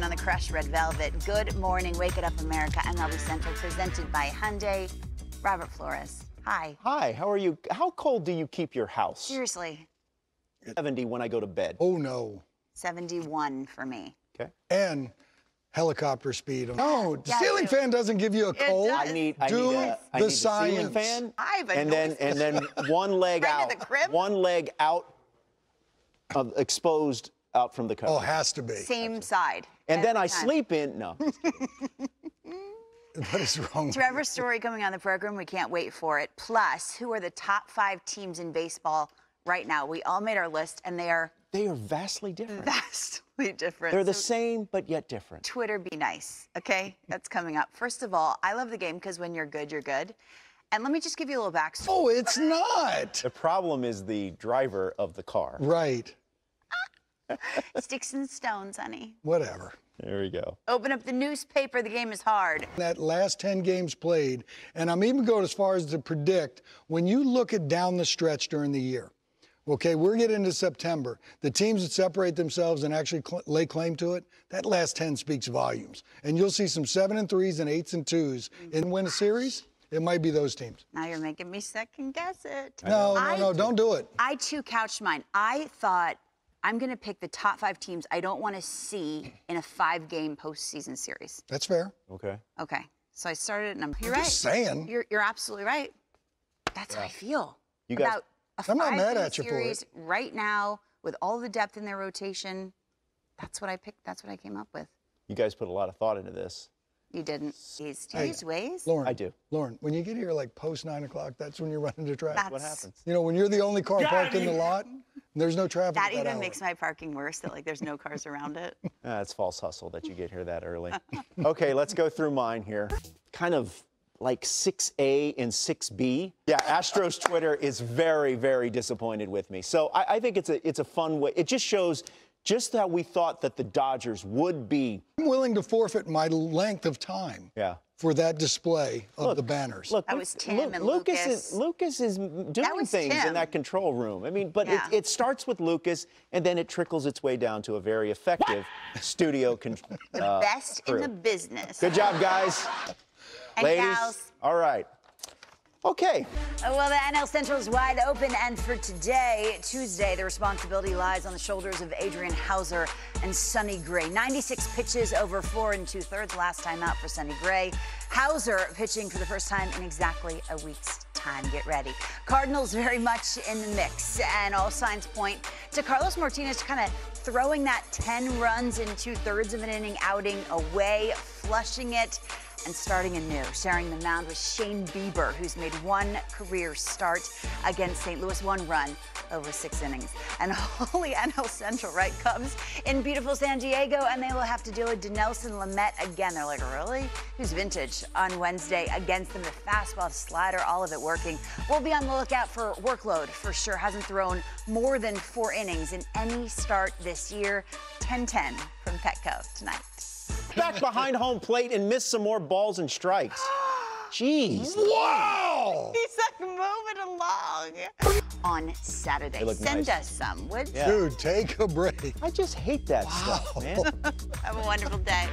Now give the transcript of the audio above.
on the Crush Red Velvet. Good morning, Wake It Up America, MLB Central, presented by Hyundai. Robert Flores. Hi. Hi, how are you? How cold do you keep your house? Seriously, 70 when I go to bed. Oh no. 71 for me. Okay. And helicopter speed. No, Yeah, ceiling I fan doesn't give you a cold. does. I need, I Do need a, I the need a ceiling science. fan, I've and then and then one leg Right out, the crib? one leg out, of exposed out from the cover. Oh, has to be. Same side. and then I time. sleep in. No, What is wrong? Trevor's Story coming on the program. We can't wait for it. Plus, who are the top five teams in baseball right now? We all made our list, and they are they are vastly different. vastly different. They're the So same but yet different. Twitter be nice, okay? That's coming up. First of all, I love the game because when you're good, you're good. And let me just give you a little backstory. Oh, it's not. The problem is the driver of the car. Right. Sticks and stones, honey. Whatever. There we go. Open up the newspaper. The game is hard. That last 10 games played, and I'm even going as far as to predict when you look at down the stretch during the year. Okay, we're getting into September. The teams that separate themselves and actually cl- lay claim to it, that last 10 speaks volumes. And you'll see some seven and threes and eights and twos. Mm. And win a series, it might be those teams. Now you're making me second guess it. No, no, I- no, don't do it. I too couched mine. I thought I'm going to pick the top five teams I don't want to see in a five game postseason series. That's fair. Okay. Okay. So I started, and I'm, you're I'm right. just saying. You're, you're absolutely right. That's how I feel. You guys- about a I'm not mad at you for it. right now with all the depth in their rotation. That's what I picked. That's what I came up with. You guys put a lot of thought into this. You didn't. These, Hey, these ways. Lauren. I do. Lauren, when you get here like post nine o'clock, that's when you're running to track. That's, What happens? You know, when you're the only car parked in the lot, and there's no traffic. That that even hour. makes my parking worse. That like there's no cars around it. Ah, That's false hustle that you get here that early. okay, let's go through mine here. Kind of like 6A and 6B. Yeah, Astros Twitter is very, very disappointed with me. So I, I think it's a it's a fun way. It just shows just how we thought that the Dodgers would be. I'm willing to forfeit my length of time Yeah. for that display of the banners. Look, That was Tim Lu- and Lucas Lucas. is Lucas is doing was things in that control room. I mean, but Yeah. it, it starts with Lucas and then it trickles its way down to a very effective studio control. The uh, best in the business. Good job, guys. And Ladies. gals. All right. Okay. Well, the NL Central is wide open, and for today, Tuesday, the responsibility lies on the shoulders of Adrian Houser and Sonny Gray. 96 pitches over four and two thirds last time out for Sonny Gray. Houser pitching for the first time in exactly a week's time. Get ready. Cardinals very much in the mix, and all signs point to Carlos Martinez kind of throwing that 10 runs in two thirds of an inning outing away, flushing it and starting anew, sharing the mound with Shane Bieber, who's made one career start against St. Louis, one run over six innings. And holy NL Central, right? Cubs in beautiful San Diego, and they will have to deal with Dinelson Lamet again. They're like, really? Who's vintage on Wednesday against them? The fastball, slider, all of it working. We'll be on the lookout for workload for sure. Hasn't thrown more than four innings in any start this year. 10-10 from Petco tonight. Back behind home plate and missed some more balls and strikes. Jeez. Wow! He's like moving along. On Saturday. Send nice. us some, would you? Yeah. Dude, take a break. I just hate that stuff, man. Have a wonderful day.